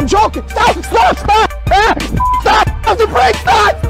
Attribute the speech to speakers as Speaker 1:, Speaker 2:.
Speaker 1: I'm joking. Stop! Stop! Stop! Ah! Stop! Stop the brake! Stop!